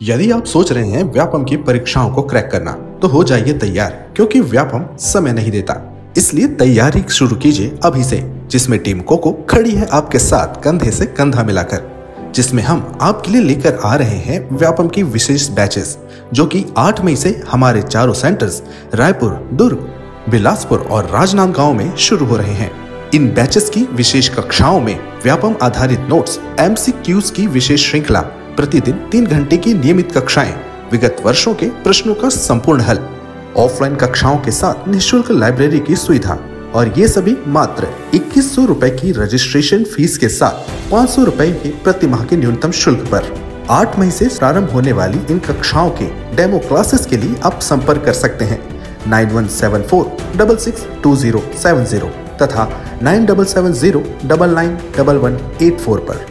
यदि आप सोच रहे हैं व्यापम की परीक्षाओं को क्रैक करना तो हो जाइए तैयार, क्योंकि व्यापम समय नहीं देता। इसलिए तैयारी शुरू कीजिए अभी से, जिसमें टीम कोको खड़ी है आपके साथ कंधे से कंधा मिलाकर, जिसमें हम आपके लिए लेकर आ रहे हैं व्यापम की विशेष बैचेस, जो कि 8 मई से हमारे चारों सेंटर्स रायपुर, दुर्ग, बिलासपुर और राजनांदगांव में शुरू हो रहे हैं। इन बैचेस की विशेष कक्षाओं में व्यापम आधारित नोट्स एमसीक्यूज की विशेष श्रृंखला प्रतिदिन तीन घंटे की नियमित कक्षाएँ, विगत वर्षों के प्रश्नों का संपूर्ण हल, ऑफलाइन कक्षाओं के साथ निशुल्क लाइब्रेरी की सुविधा, और ये सभी मात्र इक्कीस सौ की रजिस्ट्रेशन फ़ीस के साथ पाँच सौ रूपए के प्रति माह के न्यूनतम शुल्क पर। आठ मई से प्रारंभ होने वाली इन कक्षाओं के डेमो क्लासेस के लिए आप संपर्क कर सकते हैं। Nine one seven four double six two zero seven zero तथा nine double seven zero double nine double one eight four पर।